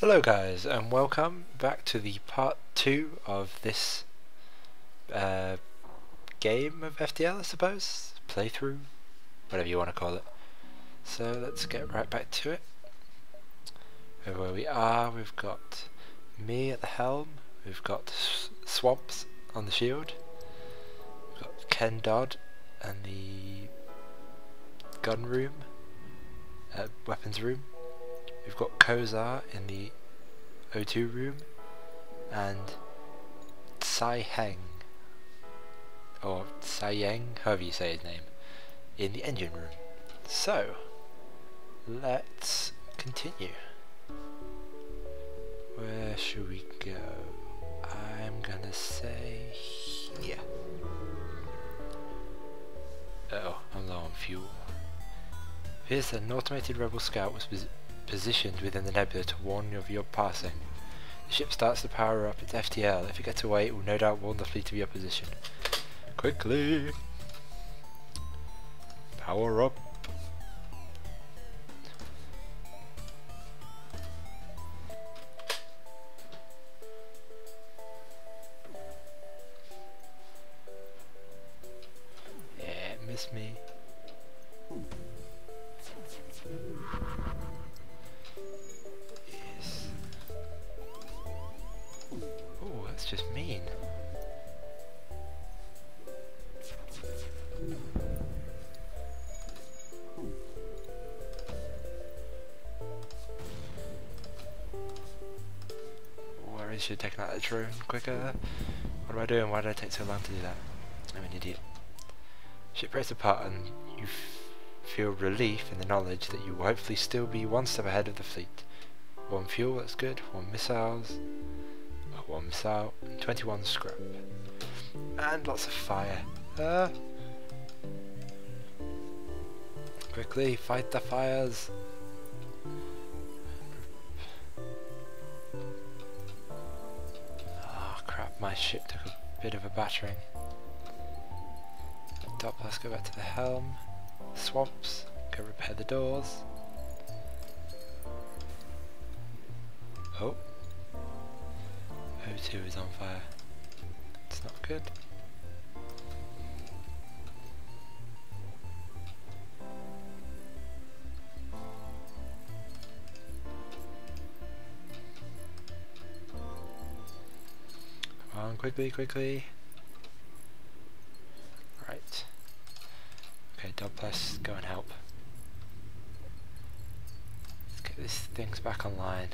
Hello guys and welcome back to the part 2 of this uh, game of FTL I suppose, playthrough, whatever you want to call it. So let's get right back to it. Where we are, we've got me at the helm, we've got Swamps on the shield, we've got Ken Dodd and the gun room, uh, weapons room. We've got Kozar in the O2 room and Sai Heng or Sai Yang, however you say his name, in the engine room. So let's continue. Where should we go? I'm gonna say here. Uh oh, I'm low on fuel. Here's an automated rebel scout was positioned within the nebula to warn you of your passing. The ship starts to power up its FTL. If it gets away, it will no doubt warn the fleet of your position. Quickly! Power up! Is you taking out the drone quicker? What am I doing? Why did I take so long to do that? I'm an idiot. Ship breaks apart and you feel relief in the knowledge that you will hopefully still be one step ahead of the fleet. One fuel, that's good. One missiles. One missile. And 21 scrap. And lots of fire. Ah. Quickly, fight the fires. Battering. Dot, let's go back to the helm. Swamps, go repair the doors. Oh. O2 is on fire. It's not good. Come on, quickly, quickly. Right. Doppler, go and help. Let's get these things back online.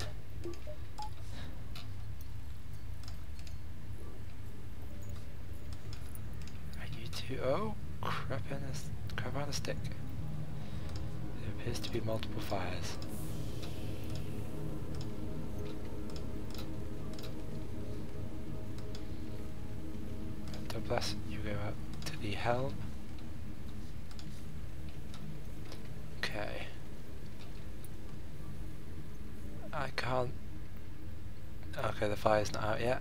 Right, you two. Oh, crap in a crap on a stick. There appears to be multiple fires. Douglas, you go up to the helm. Okay. I can't... Okay, the fire's not out yet.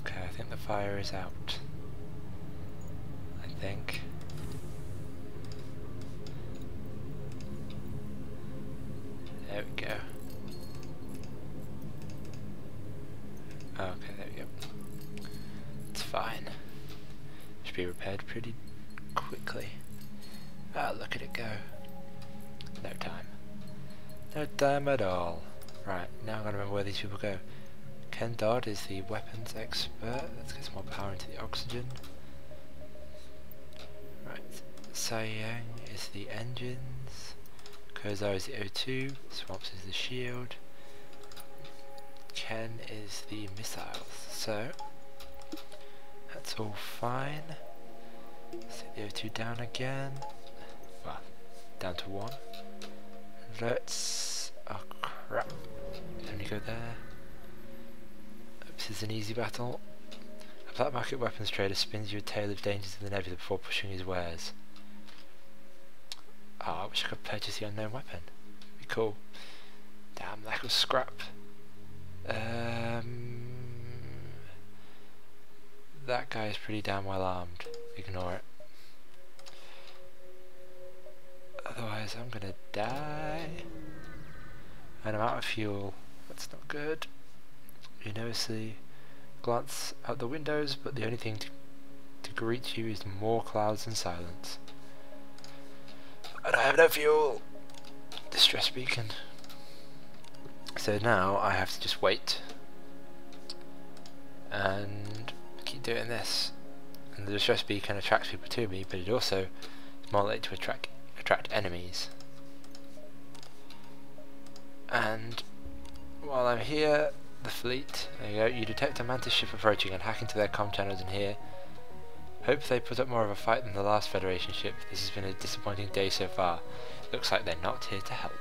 Okay, I think the fire is out. I think. Time at all. Right, now I'm gonna remember where these people go. Ken Dodd is the weapons expert. Let's get some more power into the oxygen. Right, Sai Yang is the engines. Kozar is the O2. Swamps is the shield. Ken is the missiles. So, that's all fine. Set the O2 down again. Well, down to one. Let's... Oh crap. Only go there. This is an easy battle. A black market weapons trader spins you a tale of dangers in the nebula before pushing his wares. Ah, oh, I wish I could purchase the unknown weapon. Be cool. Damn, lack of scrap. Um, that guy is pretty damn well armed. Ignore it. Otherwise I'm gonna die. And I'm out of fuel. That's not good. You nervously glance out the windows, but the only thing to, to greet you is more clouds and silence. And I have no fuel! Distress beacon. So now I have to just wait and keep doing this. And the distress beacon attracts people to me, but it also is more likely to attract attract enemies. And while I'm here, the fleet, there you go, you detect a mantis ship approaching and hack into their com channels in here. Hope they put up more of a fight than the last Federation ship. This has been a disappointing day so far. Looks like they're not here to help.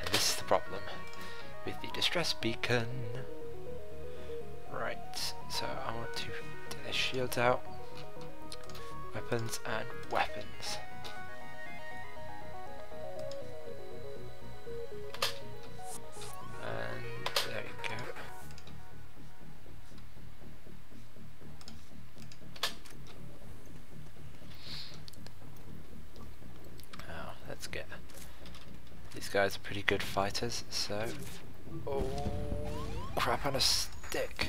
And this is the problem with the distress beacon. Right, so I want to get their shields out. Weapons and weapons. Get... These guys are pretty good fighters, so... Oh, crap on a stick.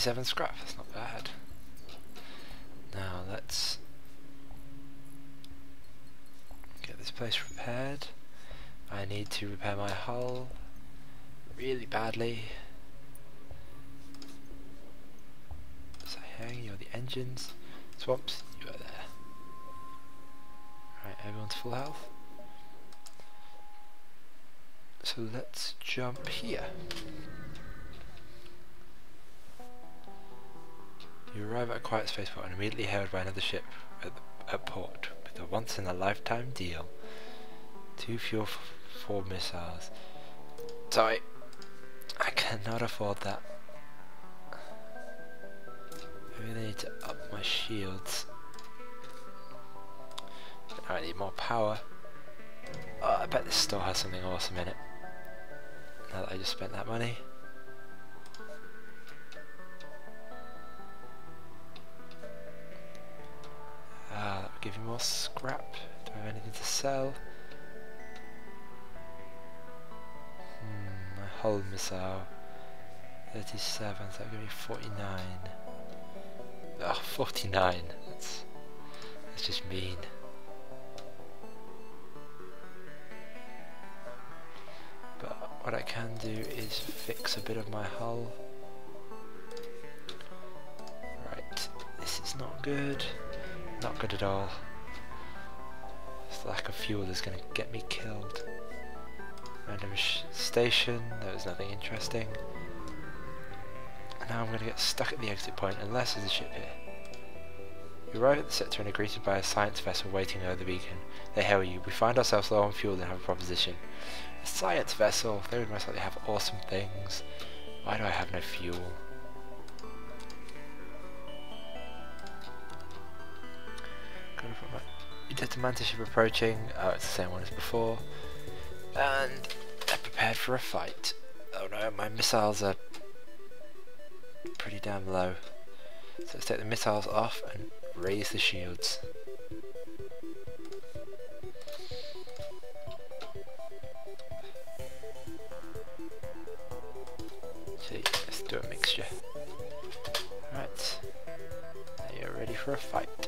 37 scrap, that's not bad. Now let's get this place repaired. I need to repair my hull really badly. So hang, you're the engines. Swamps, you are there. Right, everyone's full health. So let's jump here. You arrive at a quiet spaceport and immediately hailed by another ship at, the, at port with a once-in-a-lifetime deal. Two fuel four missiles. Sorry, I cannot afford that. I really need to up my shields. I need more power. Oh, I bet this store has something awesome in it. Now that I just spent that money. Give you more scrap. Do I have anything to sell? Hmm, my hull missile. 37, so that'll give me 49. Oh, 49. That's, that's just mean. But what I can do is fix a bit of my hull. Right, this is not good. Not good at all. This lack of fuel is going to get me killed. Random station, there was nothing interesting. And now I'm going to get stuck at the exit point unless there's a ship here. You arrive at the sector and are greeted by a science vessel waiting over the beacon. They hail you. We find ourselves low on fuel and have a proposition. A science vessel? They would most likely have awesome things. Why do I have no fuel? My Detector Mantis ship approaching. Oh, it's the same one as before. And they're prepared for a fight. Oh no, my missiles are pretty damn low. So let's take the missiles off and raise the shields. See, let's do a mixture. Right. Are you ready for a fight?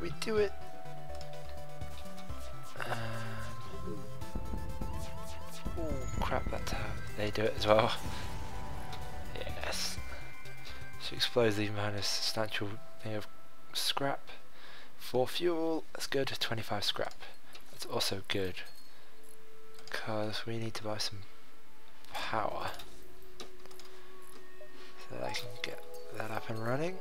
We do it. Um, oh crap! That's how they do it as well. Yes. So explodes leaving behind a substantial thing of scrap. For fuel, that's good. 25 scrap. That's also good because we need to buy some power. So that I can get that up and running.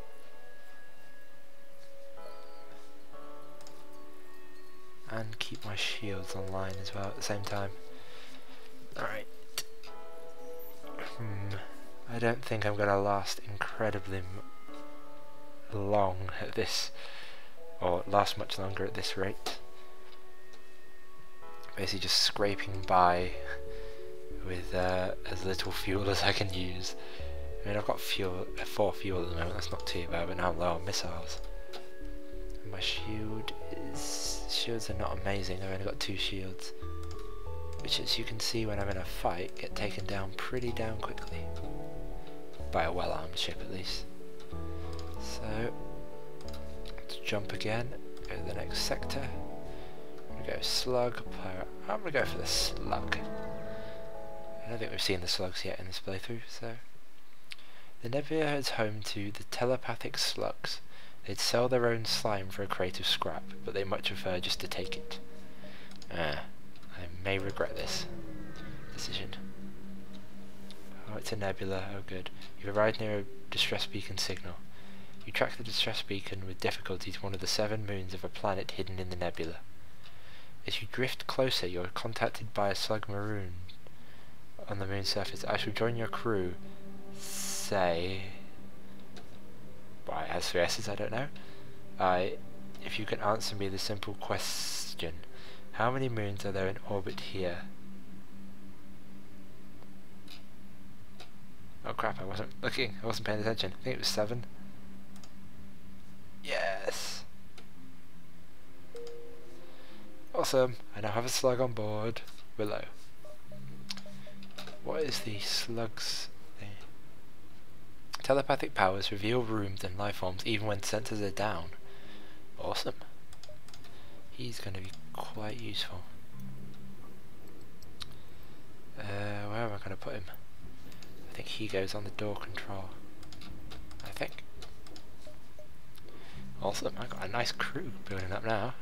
And keep my shields online as well at the same time. Alright. Hmm. I don't think I'm going to last incredibly long at this, or last much longer at this rate. Basically just scraping by with uh, as little fuel as I can use. I mean I've got fuel, uh, 4 fuel at the moment, that's not too bad, but now I'm low on missiles. My shield is... shields are not amazing, I've only got 2 shields. Which as you can see when I'm in a fight, get taken down pretty damn quickly. By a well-armed ship at least. So, let's jump again, go to the next sector. I'm gonna go slug, pirate. I'm gonna go for the slug. I don't think we've seen the slugs yet in this playthrough, so. The nebula is home to the telepathic slugs. They'd sell their own slime for a crate of scrap, but they much prefer just to take it. Ah, I may regret this decision. Oh, it's a nebula, oh good. You've arrived near a distress beacon signal. You track the distress beacon with difficulty to one of the seven moons of a planet hidden in the nebula. As you drift closer, you are contacted by a slug maroon on the moon's surface. I shall join your crew. Say... Why, has three S's, I don't know. I, if you can answer me the simple question, how many moons are there in orbit here? Oh crap, I wasn't looking, I wasn't paying attention. I think it was seven. Yes! Awesome, I now have a slug on board. Willow. What is the slugs? Telepathic powers reveal rooms and life forms even when sensors are down. Awesome. He's going to be quite useful. Uh, where am I going to put him? I think he goes on the door control. I think. Awesome, I've got a nice crew building up now.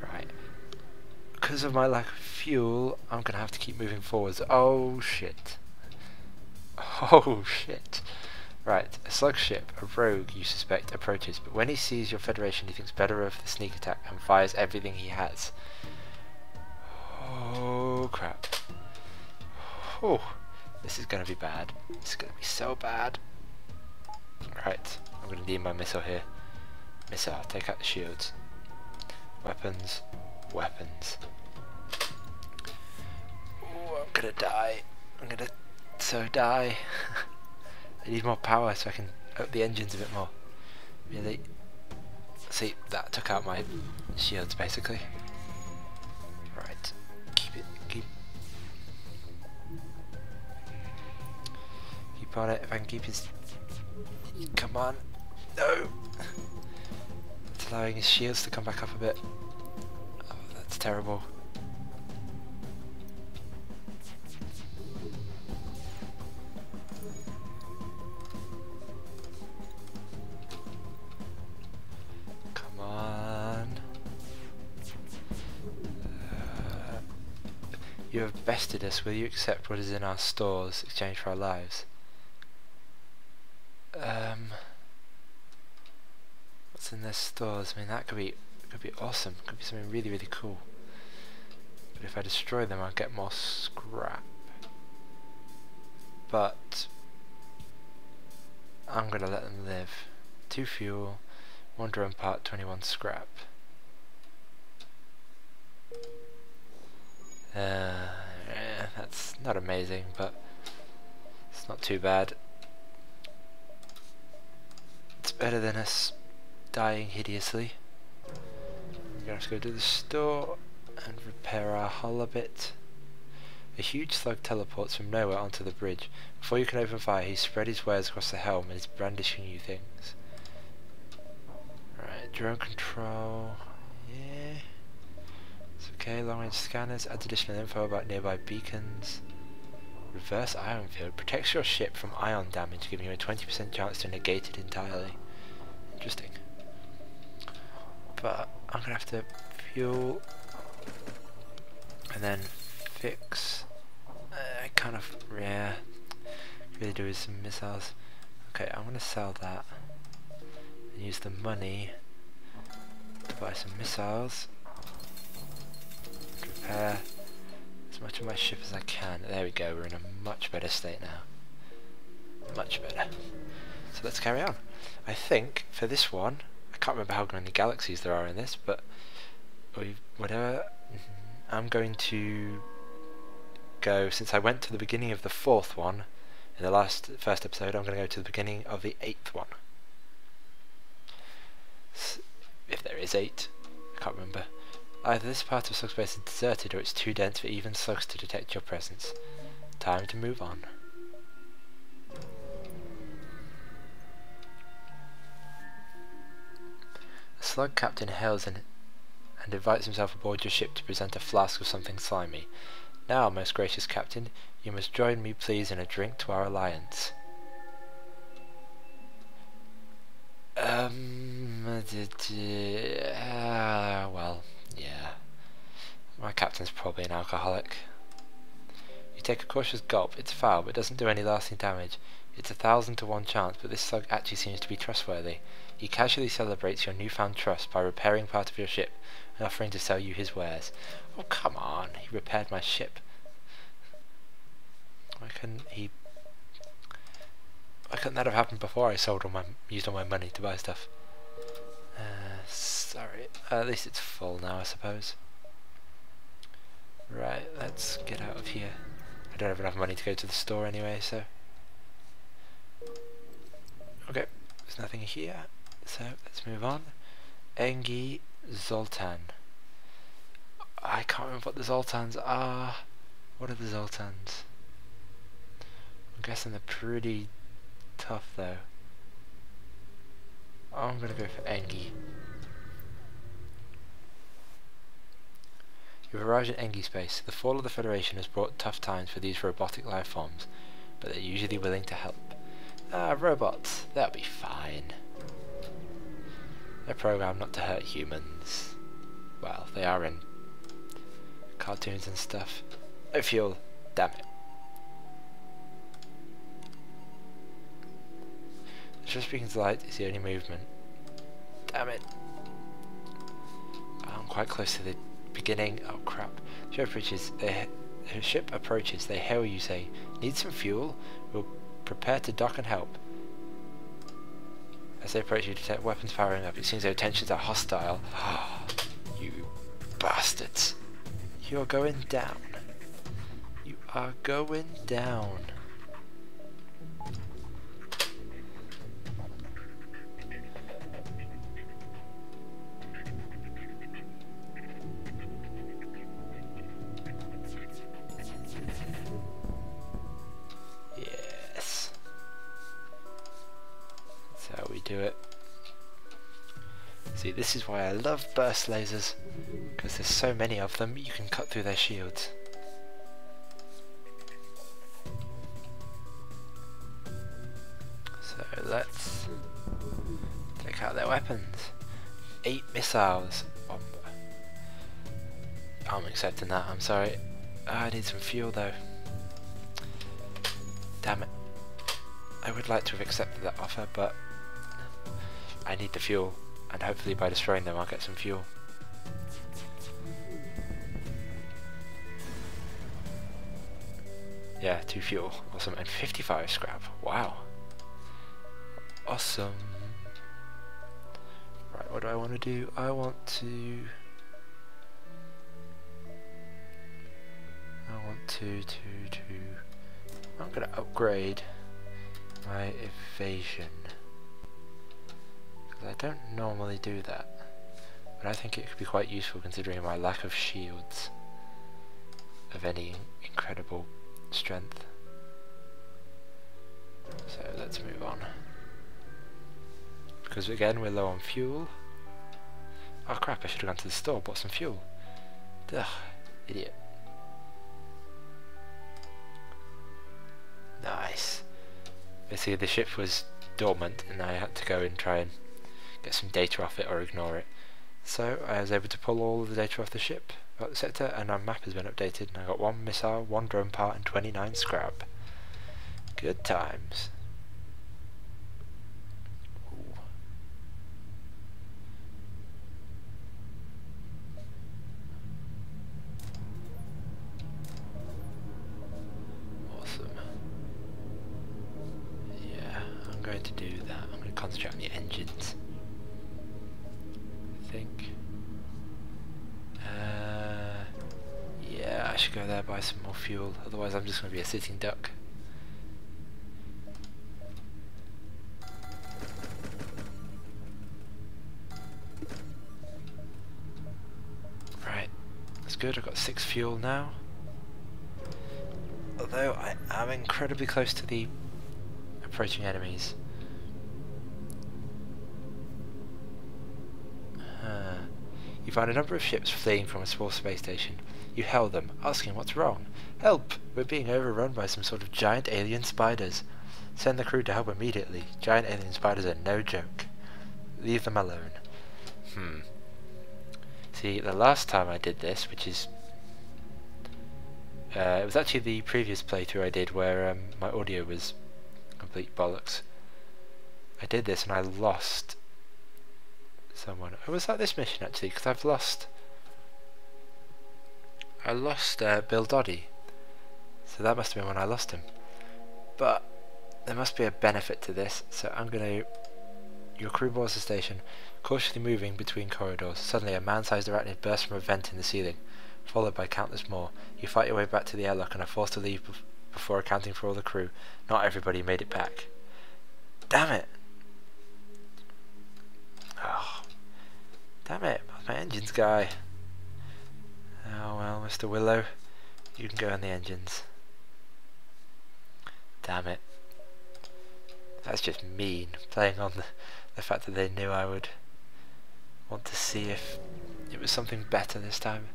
Right. Because of my lack of fuel, I'm going to have to keep moving forwards. Oh shit. Oh shit. Right, a slug ship, a rogue you suspect, approaches, but when he sees your Federation he thinks better of the sneak attack and fires everything he has. Oh crap. Oh, this is going to be bad. This is going to be so bad. Right, I'm going to need my missile here. Missile, take out the shields. Weapons, weapons. Gonna die. I'm gonna so die. I need more power so I can up the engines a bit more. Really? See, that took out my shields basically. Right. Keep it keep Keep on it if I can keep his Come on. No! It's allowing his shields to come back up a bit. Oh, that's terrible. Bested us, will you accept what is in our stores, exchange for our lives? Um, what's in their stores? I mean, that could be could be awesome. Could be something really, really cool. But if I destroy them, I'll get more scrap. But I'm gonna let them live. Two fuel, one drone part, 21 scrap. Uh, not amazing, but it's not too bad. It's better than us dying hideously. We're gonna have to go to the store and repair our hull a bit. A huge slug teleports from nowhere onto the bridge. Before you can open fire, he spread his wares across the helm and is brandishing you things. Right, drone control. Yeah. It's okay, long range scanners, adds additional info about nearby beacons. Reverse ion field protects your ship from ion damage, giving you a 20% chance to negate it entirely. Interesting. But I'm gonna have to fuel. and then fix uh, kind of yeah really do is some missiles okay I'm gonna sell that and use the money to buy some missiles repair as much of my ship as I can there we go we're in a much better state now much better so let's carry on I think for this one I can't remember how many galaxies there are in this but we whatever mm-hmm, I'm going to go, since I went to the beginning of the fourth one in the last first episode, I'm going to go to the beginning of the eighth one. if there is eight, I can't remember. Either this part of Slugspace is deserted or it's too dense for even slugs to detect your presence. Time to move on. A slug captain hails an and invites himself aboard your ship to present a flask of something slimy. Now, most gracious captain, you must join me please in a drink to our alliance. Um, uh, well, yeah. My captain's probably an alcoholic. You take a cautious gulp, it's foul, but doesn't do any lasting damage. It's a thousand to one chance, but this slug actually seems to be trustworthy. He casually celebrates your newfound trust by repairing part of your ship and offering to sell you his wares. Oh, come on, he repaired my ship. Why couldn't he... Why couldn't that have happened before I sold all my, used all my money to buy stuff? Sorry, at least it's full now, I suppose. Right, let's get out of here. I don't have enough money to go to the store anyway, so... Okay, there's nothing here, so let's move on. Engi Zoltan. I can't remember what the Zoltans are. What are the Zoltans? I'm guessing they're pretty tough though. I'm gonna go for Engi. You've arrived in Engi space. The fall of the Federation has brought tough times for these robotic life forms, but they're usually willing to help. Ah, robots. That'll be fine. They're programmed not to hurt humans. Well, they are in cartoons and stuff. No fuel. Damn it. Just speaking to light is the only movement. Damn it. I'm quite close to the beginning. Oh crap. Ship approaches. They, ship approaches. They hail you. Say, need some fuel. We'll prepare to dock and help. As they approach, you detect weapons firing up. It seems their intentions are hostile. you bastards. You're going down. You are going down. This is why I love burst lasers, because there's so many of them, you can cut through their shields. So let's take out their weapons. Eight missiles. Oh, I'm accepting that, I'm sorry. I need some fuel though. Damn it. I would like to have accepted that offer, but I need the fuel, and hopefully by destroying them I'll get some fuel. Yeah, two fuel. Awesome. And 55 scrap. Wow. Awesome. Right, what do I want to do? I want to... I want to, to, to... I'm going to upgrade my evasion. I don't normally do that, but I think it could be quite useful considering my lack of shields of any incredible strength. So let's move on. Because again we're low on fuel. Oh crap, I should have gone to the store, bought some fuel. Ugh, idiot. Nice. Basically the ship was dormant and I had to go and try and get some data off it or ignore it. So I was able to pull all of the data off the ship about the sector and our map has been updated and I got one missile, one drone part and 29 scrap. Good times. Awesome. Yeah, I'm going to do that. I'm going to concentrate on the engines. Go there buy some more fuel. Otherwise, I'm just going to be a sitting duck. Right, that's good. I've got six fuel now. Although I am incredibly close to the approaching enemies. Uh, you find a number of ships fleeing from a small space station. You hail them, asking what's wrong. Help! We're being overrun by some sort of giant alien spiders. Send the crew to help immediately. Giant alien spiders are no joke. Leave them alone. Hmm. See, the last time I did this, which is... Uh, it was actually the previous playthrough I did where um, my audio was complete bollocks. I did this and I lost someone. Oh, was that this mission actually? Because I've lost... I lost uh, Bill Doddy. So that must have been when I lost him. But there must be a benefit to this, so I'm going to... Your crew boards the station, cautiously moving between corridors. Suddenly a man-sized arachnid bursts from a vent in the ceiling, followed by countless more. You fight your way back to the airlock and are forced to leave bef before accounting for all the crew. Not everybody made it back. Damn it! Oh, damn it, my engines guy. Oh well, Mr. Willow, you can go on the engines. Damn it. That's just mean, playing on the, the fact that they knew I would want to see if it was something better this time.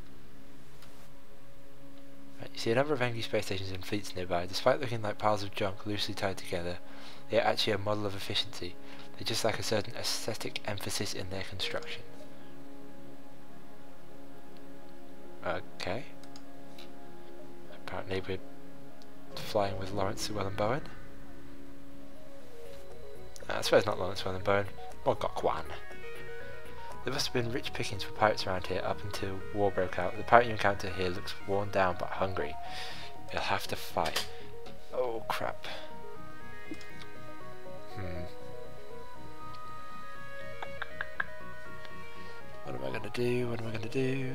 Right, you see a number of angry space stations and fleets nearby. Despite looking like piles of junk loosely tied together, they are actually a model of efficiency. They just lack a certain aesthetic emphasis in their construction. Okay. Apparently we're flying with Laurence Llewelyn-Bowen. Uh, I suppose not Laurence Llewelyn-Bowen, more Gok Wan. There must have been rich pickings for pirates around here up until war broke out. The pirate you encounter here looks worn down but hungry. You'll have to fight. Oh crap. Hmm. What am I gonna do? What am I gonna do?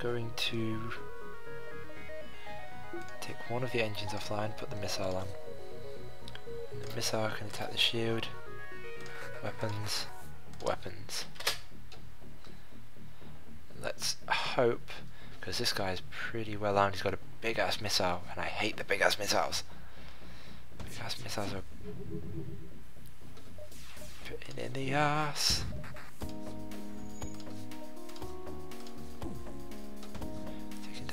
Going to take one of the engines offline, put the missile on. The missile can attack the shield. Weapons. Weapons. Let's hope, because this guy is pretty well armed, he's got a big ass missile, and I hate the big ass missiles. Big ass missiles are putting in the ass.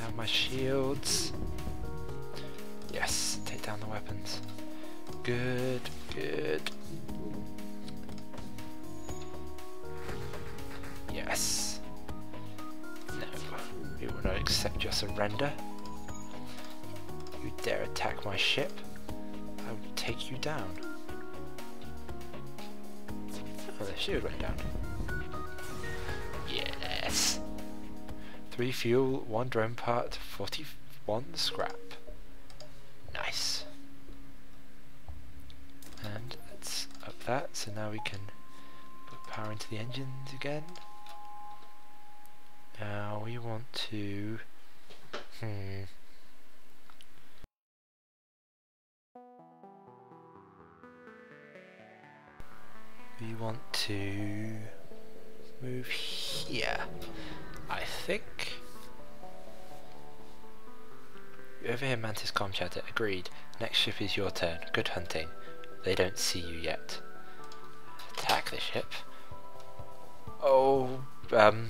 Down my shields. Yes, take down the weapons. Good, good. Yes. No, we will not accept your surrender. You dare attack my ship, I will take you down. Oh, the shield went down. Three fuel, one drone part, 41 scrap. Nice. And let's up that, so now we can put power into the engines again. Now we want to... Hmm... We want to move here, I think. Over here, Mantis Com Chatter. Agreed. Next ship is your turn. Good hunting. They don't see you yet. Attack the ship? Oh, um...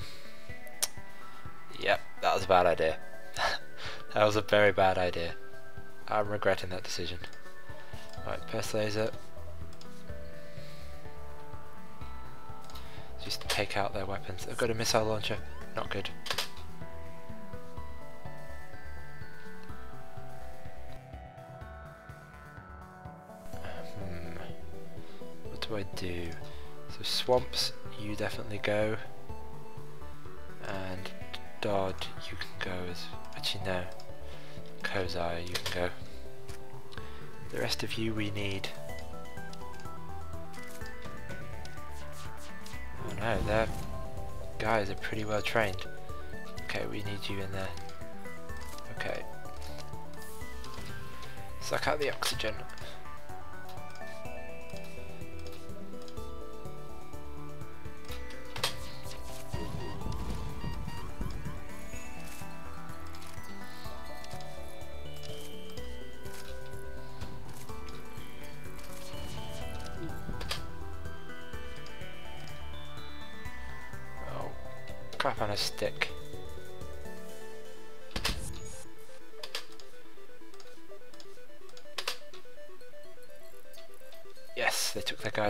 Yep, that was a bad idea. that was a very bad idea. I'm regretting that decision. Right, Pest Laser. Just take out their weapons. I've got a missile launcher. Not good. Hmm. What do I do? So swamps, you definitely go. And Dodd, you can go as... Actually no. Kozai, you can go. The rest of you we need. No, their guys are pretty well trained. Okay, we need you in there. Okay. Suck out the oxygen.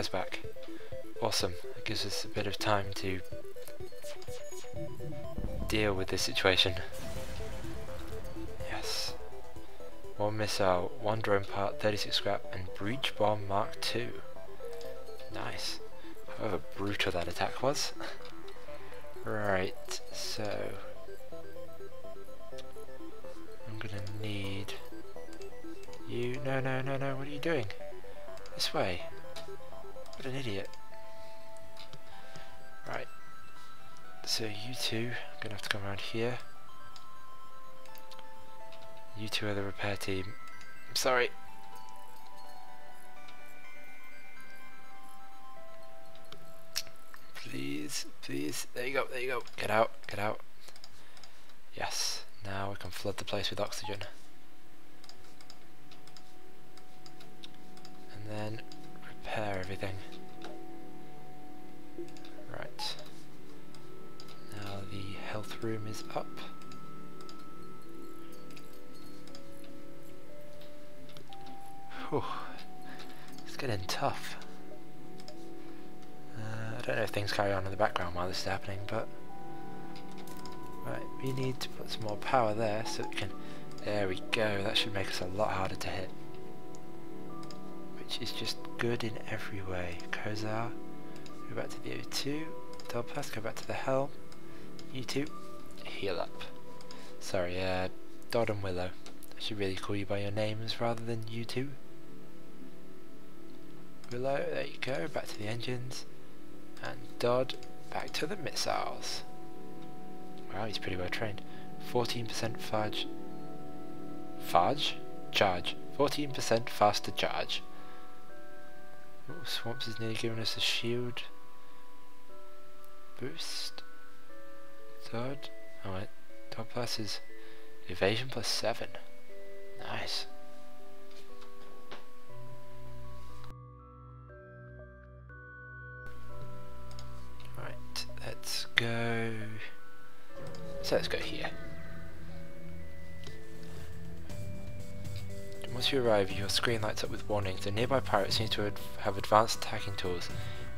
Guys back. Awesome. It gives us a bit of time to deal with this situation. Yes. One missile, one drone part, 36 scrap, and breach bomb mark 2. Nice. However brutal that attack was. Right, so I'm gonna need you. No, no, no, no. What are you doing? This way. What an idiot. Right. So you two are gonna have to come around here. You two are the repair team. I'm sorry. Please, please. There you go, there you go. Get out, get out. Yes, now we can flood the place with oxygen. And then repair everything. Right. Now the health room is up. Whew. It's getting tough uh, I don't know if things carry on in the background while this is happening, but... Right, we need to put some more power there so we can... There we go, that should make us a lot harder to hit. Which is just good in every way. Kozar, go back to the O2. Dodplas, go back to the helm. You two, heal up. Sorry, uh, Dodd and Willow. I should really call you by your names rather than you two. Willow, there you go, back to the engines. And Dodd back to the missiles. Wow, he's pretty well trained. 14% fudge. Fudge? Charge. 14% faster charge. Swamps is nearly giving us a shield boost. Dodd. Alright, oh, wait. Dodd plus is evasion plus 7. Nice. Alright, let's go... So let's go here. Once you arrive, your screen lights up with warnings. The nearby pirates seem to have advanced attacking tools,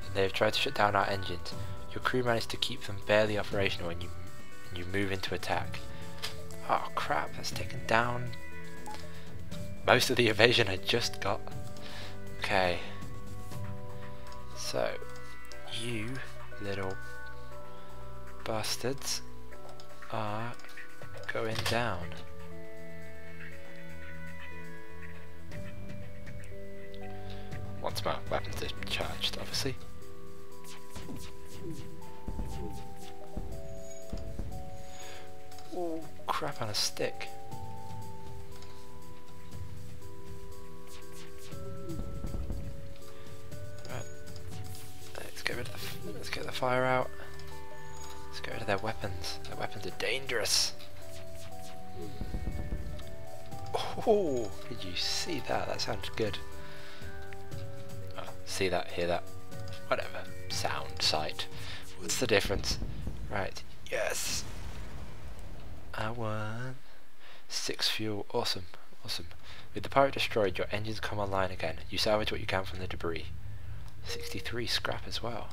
and they have tried to shut down our engines. Your crew managed to keep them barely operational when you, when you move into attack. Oh crap, that's taken down most of the evasion I just got. Okay. So, you little bastards are going down. Once my weapons are charged, obviously. Oh, crap on a stick. Right. Let's get rid of the, let's get the fire out. Let's get rid of their weapons. Their weapons are dangerous. Oh, did you see that? That sounds good. See that, hear that. Whatever. Sound, sight. What's the difference? Right, yes. I won. Six fuel, awesome, awesome. With the pirate destroyed, your engines come online again. You salvage what you can from the debris. 63 scrap as well.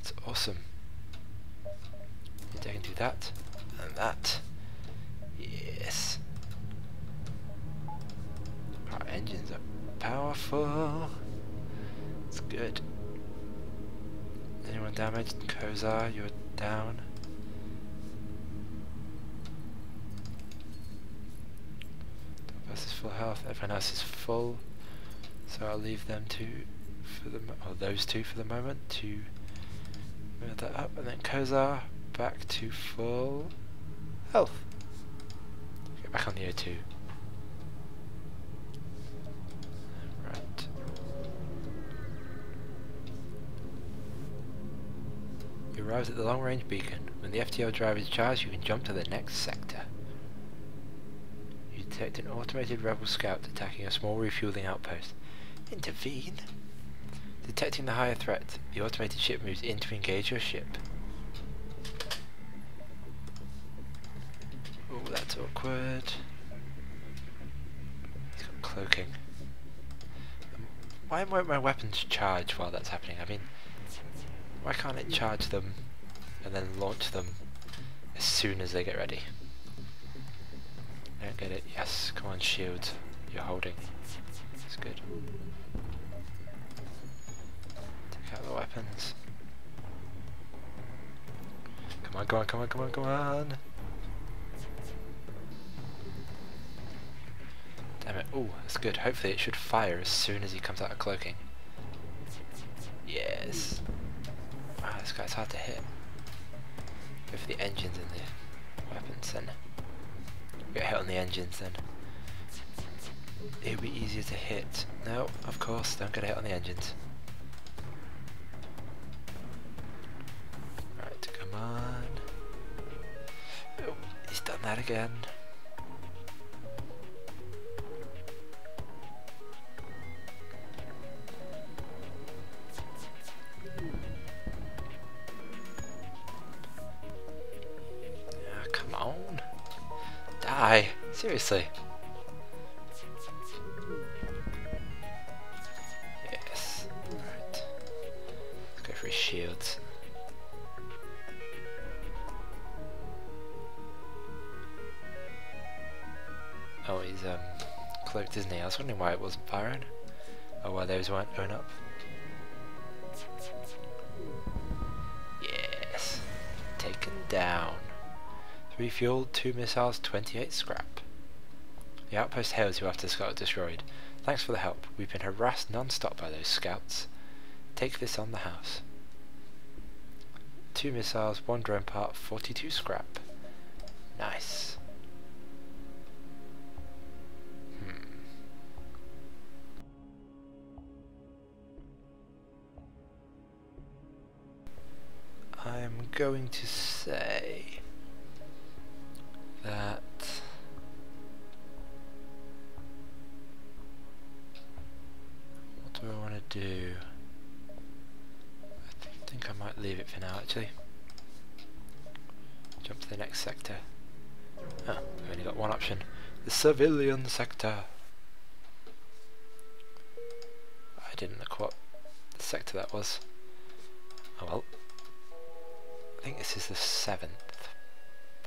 It's awesome. I can do that and that. Yes. Our engines are powerful. It's good. Anyone damaged? Kozar, you're down. This is full health. Everyone else is full. So I'll leave them two for the or those two for the moment to move that up, and then Kozar back to full health. Get back on the O2. You arrived at the long range beacon. When the FTL drive is charged, you can jump to the next sector. You detect an automated rebel scout attacking a small refueling outpost. Intervene? Detecting the higher threat, the automated ship moves in to engage your ship. Oh, that's awkward. He's got cloaking. Um, why won't my weapons charge while that's happening? I mean, why can't it charge them and then launch them as soon as they get ready? Don't get it. Yes, come on, shield. You're holding. It's good. Take out the weapons. Come on, come on, come on, come on, come on! Damn it. Oh, that's good. Hopefully it should fire as soon as he comes out of cloaking. Yes. This guy's hard to hit. For the engines and the weapons then. Get hit on the engines then. It'll be easier to hit. No, of course, don't get hit on the engines. Right, come on. Oh, he's done that again. Seriously. Yes. Right. Let's go for his shields. Oh, he's um cloaked, isn't he? I was wondering why it wasn't firing. Oh, why those weren't going up. Yes. Taken down. 3 fuel, 2 missiles, 28 scrap. The outpost hails you after the scout destroyed. Thanks for the help. We've been harassed non-stop by those scouts. Take this on the house. 2 missiles, 1 drone part, 42 scrap. Nice. Hmm. I'm going to say do. I th think I might leave it for now actually. Jump to the next sector. Oh, we've only got one option. The civilian sector. I didn't look what sector that was. Oh well. I think this is the seventh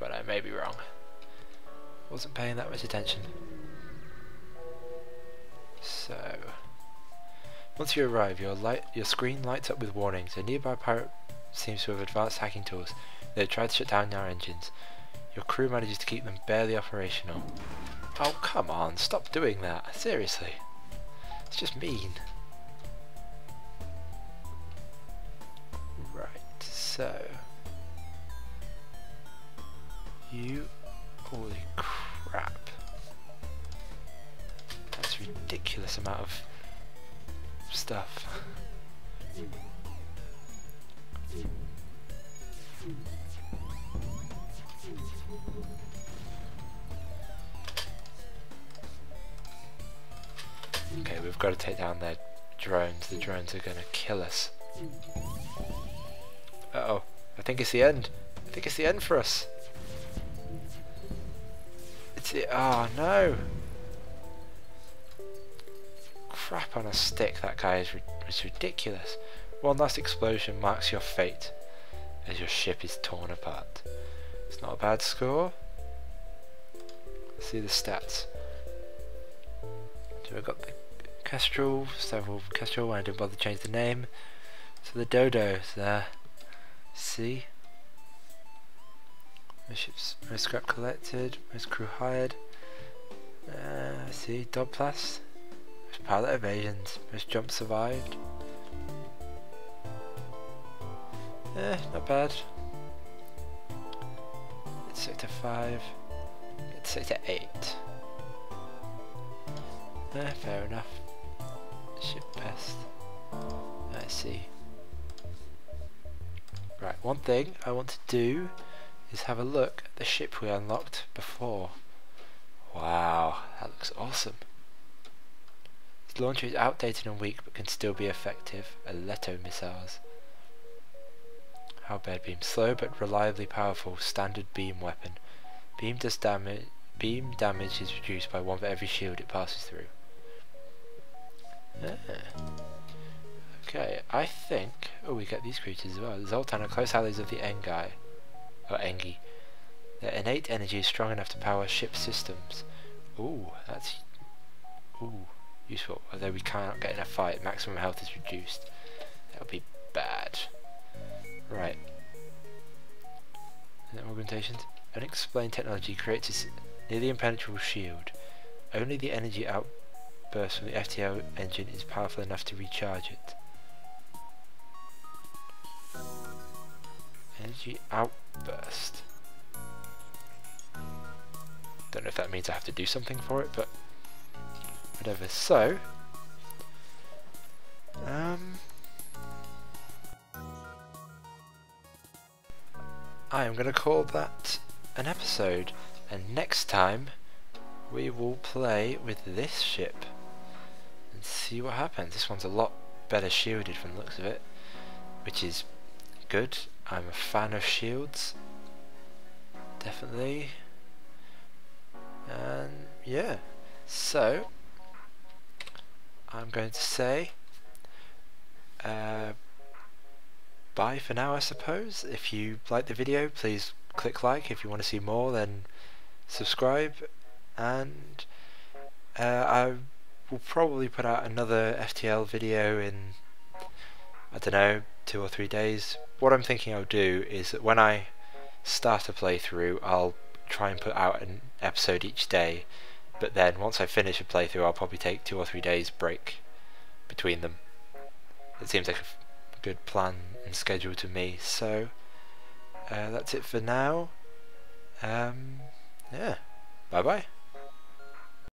but I may be wrong. Wasn't paying that much attention. So, once you arrive, your light, your screen lights up with warnings. A nearby pirate seems to have advanced hacking tools. They tried to shut down our engines. Your crew manages to keep them barely operational. Oh, come on, stop doing that. Seriously. It's just mean. Right, so... You, holy crap. That's a ridiculous amount of stuff. Okay, we've got to take down their drones. The drones are going to kill us. Uh oh I think it's the end. I think it's the end for us. It's the... Oh no! Crap on a stick. That guy is, is ridiculous. One last explosion marks your fate. as your ship is torn apart. It's not a bad score. See the stats. So we've got the Kestrel, several Kestrel, I didn't bother to change the name. So the Dodo's there. See? Most ships, most scrap collected, most crew hired. Uh, see, most pilot evasions, most Jump survived. Eh, not bad. It's sector 5. It's sector 8. Eh, fair enough. Ship best. I see. Right, one thing I want to do is have a look at the ship we unlocked before. Wow, that looks awesome. Its launcher is outdated and weak but can still be effective. Aletto missiles. Halberd beam. Slow but reliably powerful standard beam weapon. Beam does damage beam damage is reduced by one for every shield it passes through. Ah. Okay, I think oh we get these creatures as well. Zoltan are close allies of the Engai or Engi. Their innate energy is strong enough to power ship systems. Ooh, that's ooh useful. Although we cannot get in a fight, maximum health is reduced. That would be bad. Right. augmentations. Unexplained technology creates a nearly impenetrable shield. Only the energy outburst from the FTL engine is powerful enough to recharge it. Energy outburst. Don't know if that means I have to do something for it, but whatever. So, um, I am going to call that an episode, and next time we will play with this ship and see what happens. This one's a lot better shielded from the looks of it, which is good. I'm a fan of shields, definitely. And yeah, so I'm going to say uh, bye for now I suppose. If you like the video please click like. If you want to see more then subscribe and uh, I will probably put out another FTL video in I don't know two or three days what I'm thinking I'll do is that when I start a playthrough, I'll try and put out an episode each day, but then once I finish a playthrough, I'll probably take two or three days break between them. It seems like a good plan and schedule to me, so uh, that's it for now. Um, yeah, bye bye.